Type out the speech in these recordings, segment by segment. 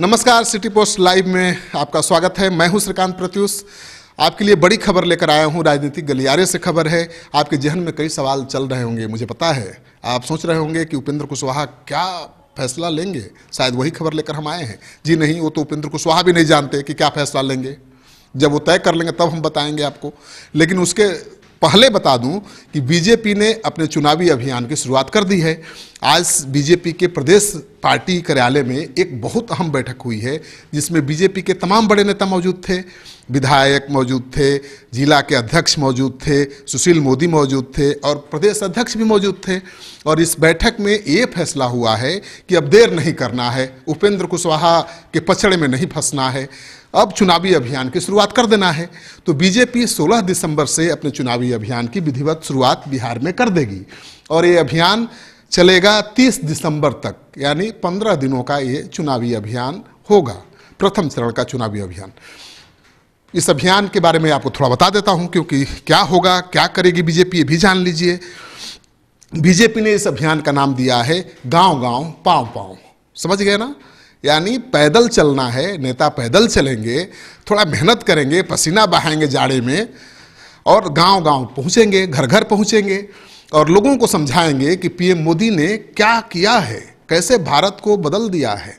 नमस्कार, city post live में आपका स्वागत है। मैं हूँ श्रीकांत प्रत्युष। आपके लिए बड़ी खबर लेकर आया हूँ, राजनीतिक गलियारे से खबर है। आपके जहन में कई सवाल चल रहे होंगे, मुझे पता है। आप सोच रहे होंगे कि उपेंद्र कुशवाहा क्या फैसला लेंगे? शायद वही खबर लेकर हम आए हैं। जी नहीं, वो तो उपेंद्र कुशवाहा भी नहीं जानते कि क्या फैसला लेंगे। जब वो तय कर लेंगे, तब हम बताएँगे आपको। लेकिन उसके पहले बता दूँ कि बीजेपी ने अपने चुनावी अभियान की शुरुआत कर दी है। आज बीजेपी के प्रदेश पार्टी कार्यालय में एक बहुत अहम बैठक हुई है, जिसमें बीजेपी के तमाम बड़े नेता मौजूद थे। विधायक मौजूद थे, जिला के अध्यक्ष मौजूद थे, सुशील मोदी मौजूद थे और प्रदेश अध्यक्ष भी मौजूद थे। और इस बैठक में ये फैसला हुआ है कि अब देर नहीं करना है, उपेंद्र कुशवाहा के पछड़े में नहीं फंसना है। अब चुनावी अभियान की शुरुआत कर देना है। तो बीजेपी 16 दिसंबर से अपने चुनावी अभियान की विधिवत शुरुआत बिहार में कर देगी। और ये अभियान चलेगा 30 दिसंबर तक, यानी 15 दिनों का ये चुनावी अभियान होगा। प्रथम चरण का चुनावी अभियान। इस अभियान के बारे में आपको थोड़ा बता देता हूँ, क्योंकि क्या होगा, क्या करेगी बीजेपी, ये भी जान लीजिए। बीजेपी ने इस अभियान का नाम दिया है गाँव गाँव पाँव पाँव समझ गए ना? यानी पैदल चलना है, नेता पैदल चलेंगे, थोड़ा मेहनत करेंगे, पसीना बहाएँगे जाड़े में और गाँव गाँव पहुँचेंगे घर घर पहुँचेंगे और लोगों को समझाएँगे कि पीएम मोदी ने क्या किया है, कैसे भारत को बदल दिया है।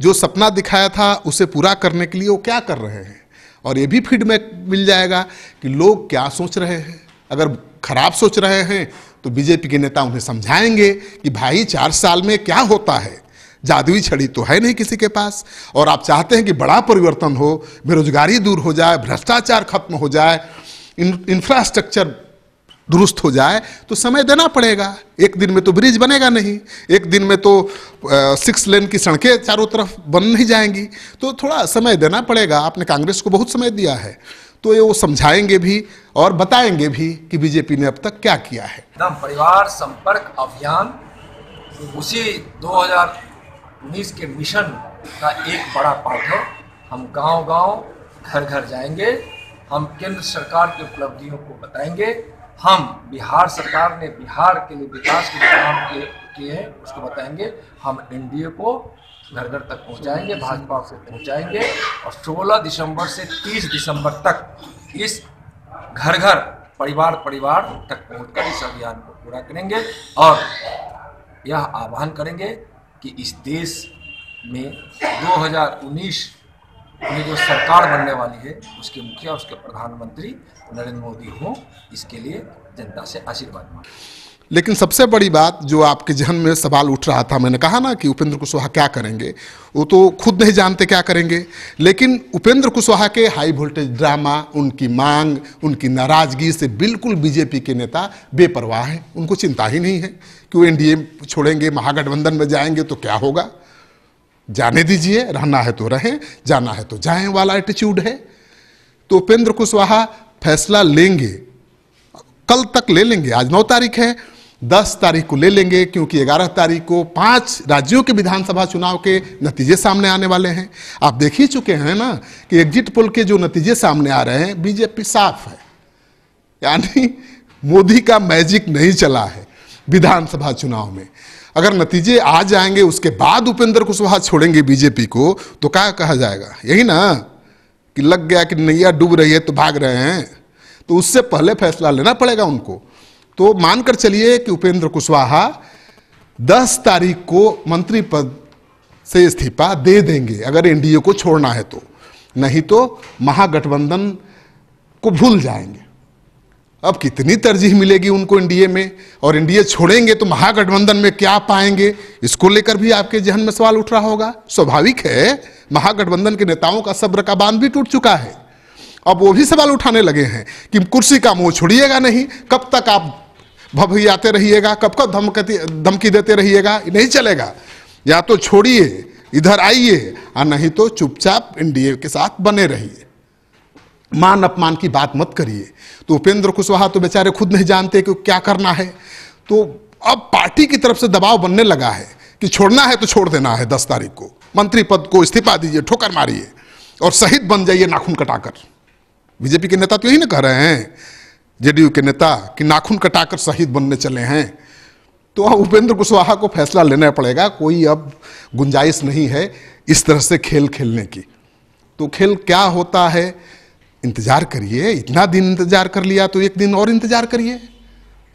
जो सपना दिखाया था उसे पूरा करने के लिए वो क्या कर रहे हैं? और ये भी फीडबैक मिल जाएगा कि लोग क्या सोच रहे हैं। अगर खराब सोच रहे हैं तो बीजेपी के नेता उन्हें समझाएँगे कि भाई, चार साल में क्या होता है? जादुई छड़ी तो है नहीं किसी के पास। और आप चाहते हैं कि बड़ा परिवर्तन हो, बेरोजगारी दूर हो जाए, भ्रष्टाचार खत्म हो जाए इंफ्रास्ट्रक्चर दुरुस्त हो जाए तो समय देना पड़ेगा। एक दिन में तो ब्रिज बनेगा नहीं। एक दिन में तो सिक्स लेन की सड़कें चारों तरफ़ बन नहीं जाएँगी। तो थोड़ा समय देना पड़ेगा। आपने कांग्रेस को बहुत समय दिया है। तो ये वो समझाएँगे भी और बताएँगे भी कि बीजेपी ने अब तक क्या किया है। परिवार संपर्क अभियान, उसी 2019 के मिशन का एक बड़ा पार्ट है। हम गाँव गाँव घर घर जाएँगे। हम केंद्र सरकार की उपलब्धियों को बताएँगे। हम बिहार सरकार ने बिहार के लिए विकास के काम किए हैं, उसको बताएँगे। हम एनडीए को घर घर तक पहुंचाएँगे, भाजपा से पहुंचाएँगे और 16 दिसंबर से 30 दिसंबर तक इस घर घर परिवार परिवार तक पहुंचकर इस अभियान को पूरा करेंगे और यह आह्वान करेंगे कि इस देश में 2019 में जो सरकार बनने वाली है, उसके मुखिया, उसके प्रधानमंत्री नरेंद्र मोदी हों, इसके लिए जनता से आशीर्वाद मांगे। लेकिन सबसे बड़ी बात जो आपके जहन में सवाल उठ रहा था, मैंने कहा ना कि उपेंद्र कुशवाहा क्या करेंगे? वो तो खुद नहीं जानते क्या करेंगे। लेकिन उपेंद्र कुशवाहा के हाई वोल्टेज ड्रामा, उनकी मांग, उनकी नाराज़गी से बिल्कुल बीजेपी के नेता बेपरवाह हैं। उनको चिंता ही नहीं है कि वो एनडीए छोड़ेंगे, महागठबंधन में जाएँगे तो क्या होगा? जाने दीजिए, रहना है तो रहें, जाना है तो जाएँ वाला एटीट्यूड है। तो उपेंद्र कुशवाहा फैसला लेंगे, कल तक ले लेंगे, आज नौ तारीख है दस तारीख को ले लेंगे, क्योंकि ग्यारह तारीख को पाँच राज्यों के विधानसभा चुनाव के नतीजे सामने आने वाले हैं। आप देख ही चुके हैं ना कि एग्जिट पोल के जो नतीजे सामने आ रहे हैं, बीजेपी साफ़ है। यानी मोदी का मैजिक नहीं चला है विधानसभा चुनाव में। अगर नतीजे आ जाएँगे, उसके बाद उपेंद्र कुशवाहा छोड़ेंगे बीजेपी को तो क्या कहा जाएगा? यही ना कि लग गया कि नैया डूब रही है तो भाग रहे हैं। तो उससे पहले फैसला लेना पड़ेगा उनको। तो मानकर चलिए कि उपेंद्र कुशवाहा 10 तारीख को मंत्री पद से इस्तीफा दे देंगे, अगर एनडीए को छोड़ना है तो। नहीं तो महागठबंधन को भूल जाएँगे। अब कितनी तरजीह मिलेगी उनको एनडीए में? और एनडीए छोड़ेंगे तो महागठबंधन में क्या पाएँगे? इसको लेकर भी आपके जहन में सवाल उठ रहा होगा। स्वाभाविक है, महागठबंधन के नेताओं का सब्र का बाँध भी टूट चुका है। अब वो भी सवाल उठाने लगे हैं कि कुर्सी का मुँह छोड़िएगा नहीं, कब तक आप भभियाते रहिएगा, कब कब धमकती, धमकी देते रहिएगा, नहीं चलेगा। या तो छोड़िए, इधर आइए और नहीं तो चुपचाप एनडीए के साथ बने रहिए। मान अपमान की बात मत करिए। तो उपेंद्र कुशवाहा तो बेचारे खुद नहीं जानते कि क्या करना है। तो अब पार्टी की तरफ़ से दबाव बनने लगा है कि छोड़ना है तो छोड़ देना है दस तारीख को। मंत्री पद को इस्तीफा दीजिए, ठोकर मारिए और शहीद बन जाइए, नाखून कटाकर। बीजेपी के नेता तो यही ना कह रहे हैं। जेडीयू के नेता कि नाखून कटाकर शहीद बनने चले हैं। तो उपेंद्र कुशवाहा को फैसला लेना पड़ेगा कोई अब गुंजाइश नहीं है इस तरह से खेल खेलने की। तो खेल क्या होता है? इंतज़ार करिए इतना दिन इंतज़ार कर लिया तो एक दिन और इंतज़ार करिए।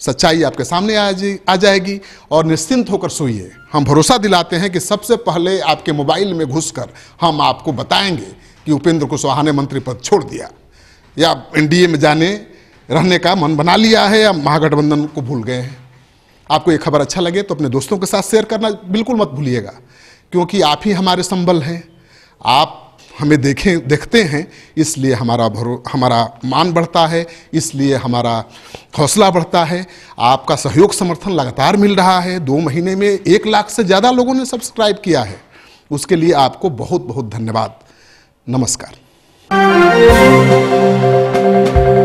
सच्चाई आपके सामने आ, आ जाएगी और निश्चिंत होकर सोइए। हम भरोसा दिलाते हैं कि सबसे पहले आपके मोबाइल में घुसकर हम आपको बताएँगे कि उपेंद्र कुशवाहा ने मंत्री पद छोड़ दिया। या एनडीए में जाने, रहने का मन बना लिया है या महागठबंधन को भूल गए हैं? आपको ये खबर अच्छा लगे तो अपने दोस्तों के साथ शेयर करना बिल्कुल मत भूलिएगा, क्योंकि आप ही हमारे संबल हैं। आप हमें देखें, देखते हैं, इसलिए हमारा भरो, हमारा मान बढ़ता है, इसलिए हमारा हौसला बढ़ता है। आपका सहयोग समर्थन लगातार मिल रहा है। दो महीने में एक लाख से ज़्यादा लोगों ने सब्सक्राइब किया है। उसके लिए आपको बहुत बहुत धन्यवाद। नमस्कार। Thank you.